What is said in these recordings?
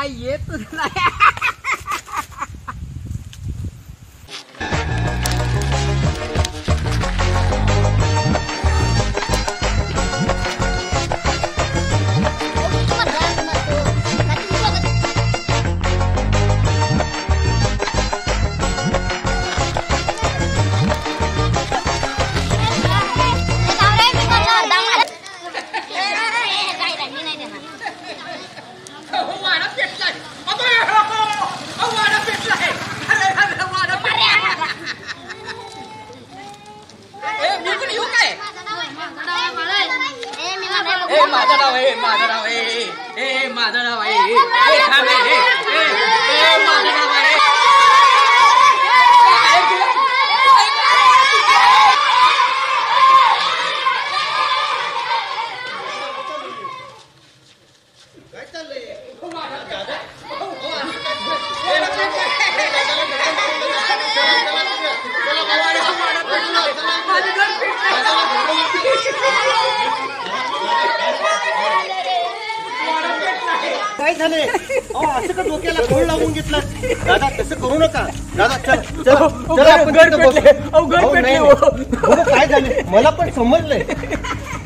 摘椰子来呀 काय झाले? अहो असं का डोक्याला फोड लावून घेतलं? दादा तसं करू नका. दादा चल चल अहो, चल आपण घर तिथं बसू. पेटले. अहो, घर अहो, पेटले, नाही, हो. नाही. बघू काय झाले? मला पण समजलंय.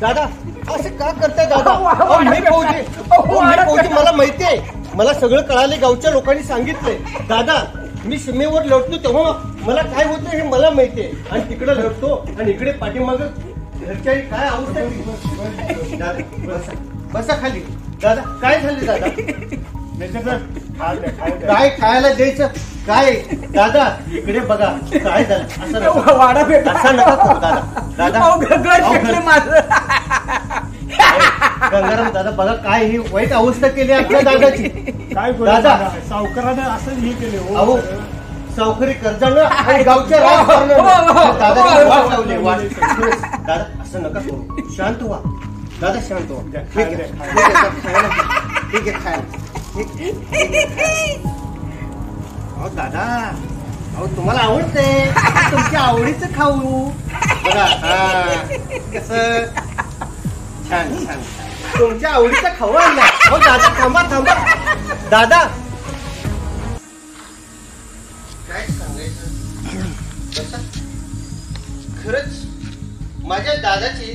दादा असं का करताय दादा? अहो, अहो, मी फौजी पेटला. अहो, अहो, मी फौजी पेटला. मला माहितीये मला सगळं कळाले गावच्या लोकांनी सांगितलंय. दादा मी सीमेवर लढतो तेव्हा मला काय होतं हे मला माहितीये. आणि तिकडे लढतो आणि इकडे पाठीमाग घरच्या काय बसा. बसा खाली. दादा काय झाले दादा? काय खायला द्यायचं? काय? दादा इकडे बघा काय झालं? असं नका. वाडा पेटला. असं नका करू दादा. अहो, गंगाराम दादा बघा काय ही वाईट अवस्था केली आपल्या दादाची. काय दादा. सावकारानं असं हे केले हो. अहो सावकरी कर्जानं आणि गावच्या राजकारणानं. दादाची वाट लावली वाट. दादा असं नका करू. शांत व्हा. दादा शांत द्या, ठीक आहे ठीक आहे, खायला. अहो दादा अहो तुम्हाला आवडतंय तुमच्या आवडीचं खाऊ बघा हा कसं छान छान तुमच्या आवडीचा खाऊ आणला अहो दादा थांबा थांबा दादा काय सांगायचं. खरंच माझ्या दादाची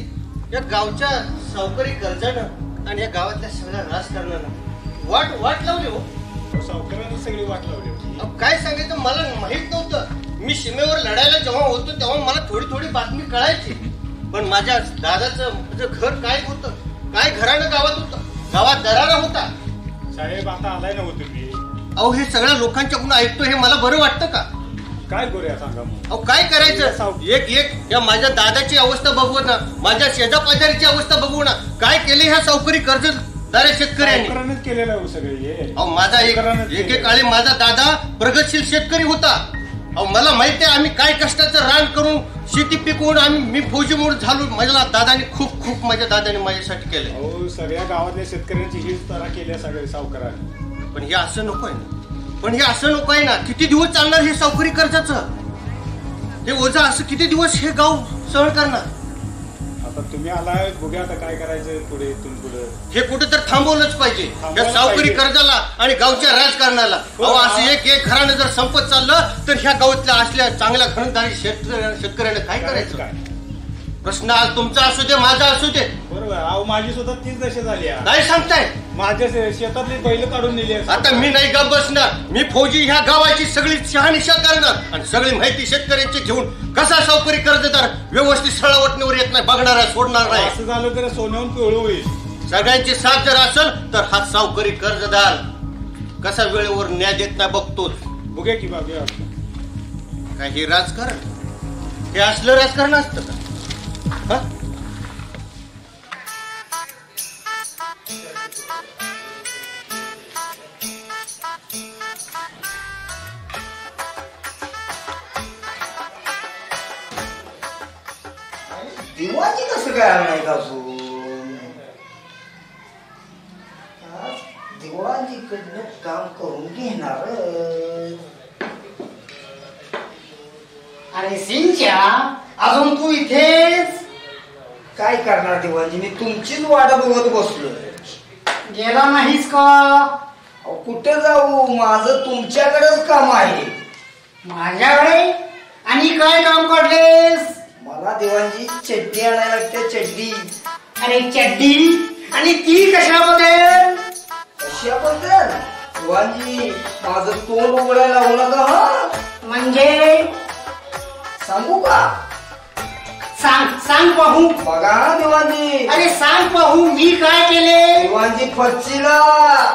या गावच्या सावकारी कर्जानं आणि या गावातल्या सगळ्या राजकारणानं वाट वाट लावली हो. सावकारानं सगळी वाट लावली होती. अहो, काय सांगायचं मला माहीत नव्हतं. मी सीमेवर लढायला जेव्हा होतो तेव्हा मला थोडी थोडी बातमी कळायची. पण माझ्या दादाचं म्हणजे घर काय होतं काय घरानं गावात होतं गावात दरारा होता. साहेब आता आलाय ना हो तुम्ही. अहो हे सगळ्या लोकांच्याकडून ऐकतो हे मला बरं वाटतं का? काय करूया सांगा मग? अहो काय करायचं? एक एक या माझ्या दादाची अवस्था बघू ना. माझ्या शेजापाजारीची अवस्था बघू ना. काय केले ह्या सावकरी कर्जदार शेतकऱ्यांनी? केलेलं आहे हो सगळे हे. अहो माझा एक सावकारानंच एके केलेलं काळी माझा दादा प्रगतशील शेतकरी होता. अहो मला माहिती आहे आम्ही काय कष्टाचं रान करून शेती पिकवून आम्ही मी फौजी म्हणून झालो. माझ्या दादाने खूप खूप माझ्या दादाने माझ्यासाठी केलंय. अहो सगळ्या गावातल्या शेतकऱ्यांची हीच तरा केल्या सगळे सावकाराने. पण हे असं नको आहे ना. पण हे असं नको आहे ना किती दिवस चालणार हे सावकरी कर्जाचं? हे ओझा असं किती दिवस हे गाव सहन करणार? आता तुम्ही आलाय बघूया आता काय करायचं पुढे इथून पुढे. हे कुठे तर थांबवलंच पाहिजे. या सावकरी पाहिजे. कर्जाला आणि गावच्या राजकारणाला. हो, अहो. असं एक एक घरानं जर संपत चाललं तर ह्या गावातल्या असल्या चांगल्या घरदारी शेतकऱ्या शेतकऱ्याने काय करायचं? काय? प्रश्न आज तुमचा असू दे माझा असू दे. बरोबर. अहो माझी सुद्धा तीच दशा झाली आहे. काय सांगताय? माझ्या शे- शेतातली बैल काढून आहे. आता मी नाही गप बसणार. मी फौजी ह्या गावाची सगळी शहानिशा करणार आणि सगळी माहिती शेतकऱ्यांची घेऊन कसा सावकरी कर्जदार व्यवस्थित सळावटणीवर येत नाही बघणार आहे सोडणार नाही. असं झालं तर सोन्याहून पिवळं होईल. सगळ्यांची साथ जर असेल तर हा सावकरी कर्जदार कसा वेळेवर न्याय देत नाही बघतोच. बघूया की बघूया काय हे राजकारण? हे असलं राजकारण असतं का? दिवाची कसं काय नाही का अजून आज काम करून घेणार अरे सिंच्या अजून तू इथेच काय करणार दिवाळी मी तुमचीच वाट बघत बसलोय. गेला नाहीस का? कुठे जाऊ? माझं तुमच्याकडेच काम आहे. माझ्याकडे? आणि काय काम काढलेस मला देवांची चड्डी आणायला लागते चड्डी. अरे चड्डी? आणि ती कशामध्ये कशाबद्दल? दिवाणजी माझं तोंड उघडायला लावू नका म्हणजे? सांगू का? सांग. सांग पाहू. बघा ना दिवाणजी अरे सांग पाहू मी काय केले? दिवाणजी फच्चीला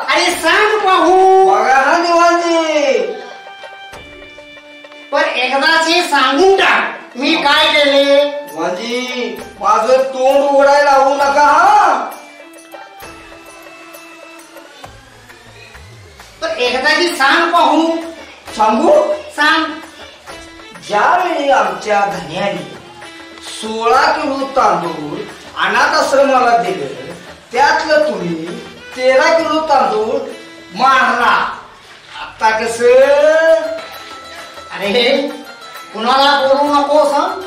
अरे सांग पाहू. बघा ना दिवाणजी पण एकदाचे सांगून टाक मी काय केले? दिवाणजी माझं तोंड उघडायला लावू नका हा. पण एकदाची सांग पाहू. सांगू? सांग. ज्यावेळी आमच्या धन्याने सोळा किलो तांदूळ अनाथ आश्रमाला दिलं. त्यातलं तुम्ही तेरा किलो तांदूळ मारला. आता कस? अरे कुणाला बोलू नको सांग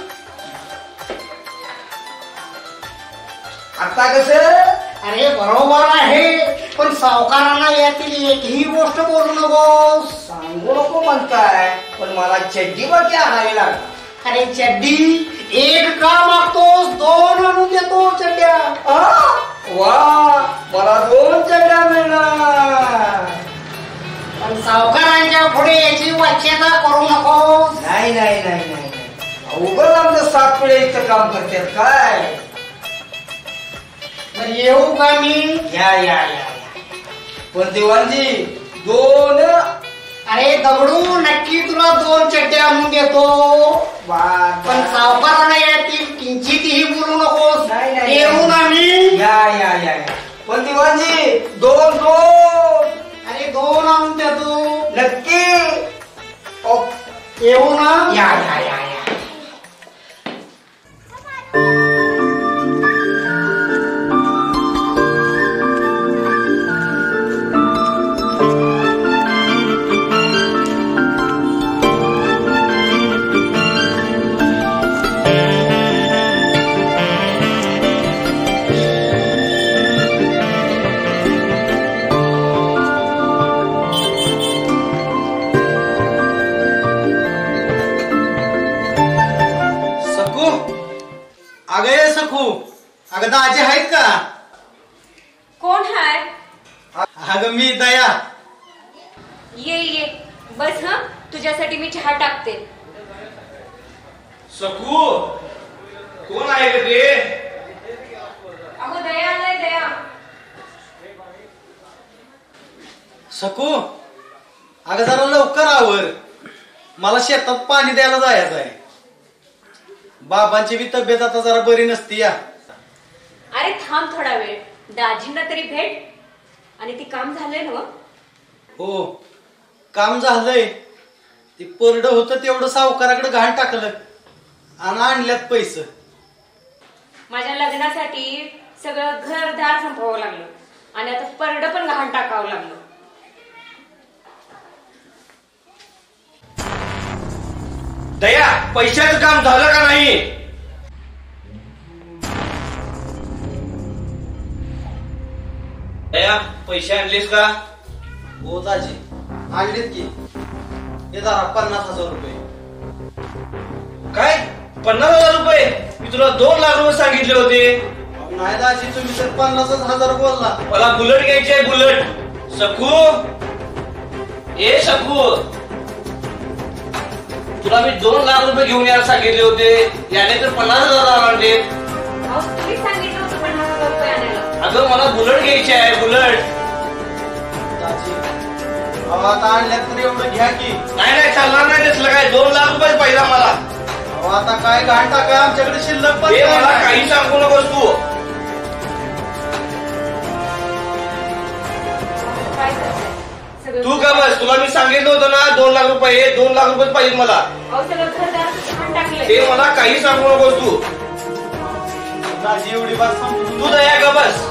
आता कसं? अरे बरोबर आहे पण सावकारांना यातील एकही गोष्ट बोलू नकोस. सांगू नको म्हणताय पण मला चड्डी बाकी आणावी लागणार अरे चड्डी? एक का मागतोस दोन आणून देतो आ? वा मला दोन चड्ड्या मिळणार. पण सावकारांच्या पुढे याची वाच्यता करू नकोस. नाही नाही नाही नाही. उघड आमचं सात पिढे इथं काम करतात काय? तर येऊ का मी? या या या. पण दिवाणजी दोन अरे दगडू नक्की तुला दोन चड्ड्या आणून देतो. पण सावकारांना यातील किंचितही बोलू नकोस. नाही, नाही, येऊ ना मी. या या या. या. पण दिवाणजी दोन दोन. अरे दोन आणून देतो नक्की. ओ, येऊ ना. या या या. अगं दाजी आहेत का? कोण हाय? अगं मी दया. ये ये. बस हा. तुझ्यासाठी मी चहा टाकते. सकू कोण आहे रे ते? अगो दया आलाय दया. सकू अगं जरा लवकर आवर. मला शेतात पाणी द्यायला जायचं आहे बाबांची बी तब्येत आता जरा बरी नसती या. अरे थांब थोडा वेळ. दाजींना तरी भेट. आणि ती काम झालंय ना हो काम झालंय. ते परड होतं तेवढं सावकाराकडे घाण टाकलं. आणि आणल्यात पैसे. माझ्या लग्नासाठी सगळं घरदार संपवावं लागलं. आणि आता परड पण घाण टाकावं लागलं. दया पैशाचं काम झालं का नाही? पैसे आणलेस का? हो दाजी आणलीत की. हे जरा पन्नास हजार रुपये. काय? पन्नास हजार रुपये? मी तुला दोन लाख रुपये सांगितले होते. नाही दाजी तुम्ही तर पन्नासच हजार बोलला. मला बुलेट घ्यायची आहे बुलेट. सकू ए सकू तुला मी दोन लाख रुपये घेऊन यायला सांगितले होते. याने तर पन्नास हजार आणले. पन्नास अगं मला बुलेट घ्यायची आहे बुलेट. अहो आता आणल्यात तर एवढं घ्या की. नाही नाही चालणार नाही काय? दोन लाख रुपये पाहिजे मला. अहो आता काय घाण टाकाय आमच्याकडे शिल्लक पण हे काय मला नाही. काही सांगू नकोस तू. काय करताय सगळं तू का बस? तुला मी सांगितलं होतं ना दोन लाख रुपये दोन लाख रुपये पाहिजे मला. अहो सगळं घरदार घाण टाकलंय. ते मला काही सांगू नकोस तू. दाजी एवढी बात समजून तू दया का बस?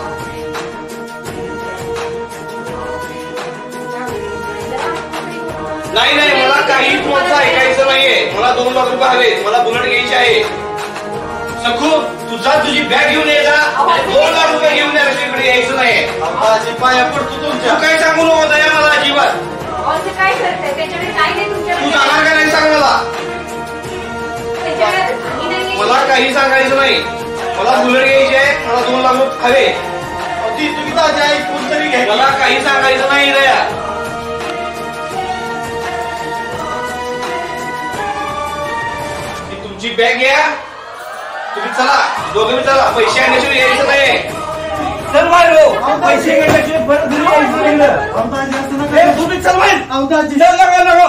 नाही नाही मला काही तुमचं ऐकायचं नाहीये. मला दोन लाख रुपये हवे मला बुलेट घ्यायची आहे. सखू तुझा तुझी बॅग घेऊन ये जा. दोन लाख रुपये घेऊन या इकडे यायचं नाहीये. अहो, दाजी पाया पडतो तू तुमच्या काही सांगू नको दया मला अजिबात. असं काय करताय? त्याच्याकडे काय नाही तू तुमच्याकडे जाणार का नाही सांग मला? त्याच्याकडे आता काही नाहीये. मला काही सांगायचं नाही. मला बुलेट घ्यायची आहे. मला दोन लाख रुपये हवे ती तुम्ही ऐकून तरी घ्या. मला काही सांगायचं नाही दया. बॅग घ्या तुम्ही चला. दोघे चला. पैसे आणण्याशिवाय यायचं नाही. चल बाहेर पैसे घेण्याशिवाय परत घरी यायचं नाही. तुम्ही चल बाहेर. चल, नको.